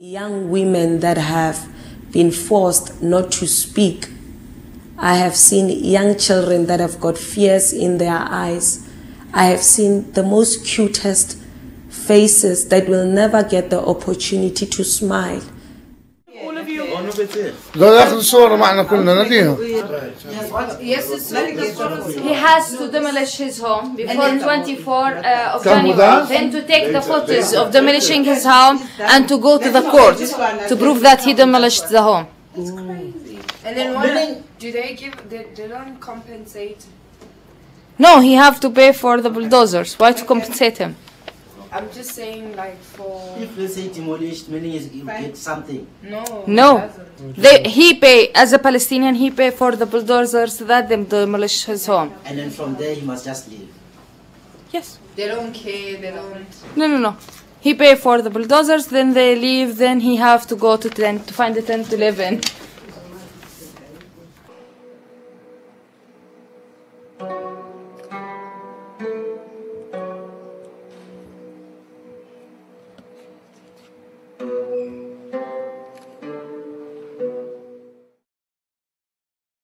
young women that have been forced not to speak. I have seen young children that have got fears in their eyes. I have seen the most cutest faces that will never get the opportunity to smile. He has to demolish his home before 24 uh, of January. us? Then to take the photos of demolishing his home and to go to the court to prove that he demolished the home. And then what do they give? They, they don't compensate. No, he have to pay for the bulldozers. Why to compensate him? I'm just saying, like for If let's say demolished, meaning is you get something. no. No. They, he pay as a Palestinian. He pay for the bulldozers that them demolish his home. And then from there he must just leave. Yes. They don't care. They don't. No, no, no. He pay for the bulldozers. Then they leave. Then he have to go to tent to find a tent to live in.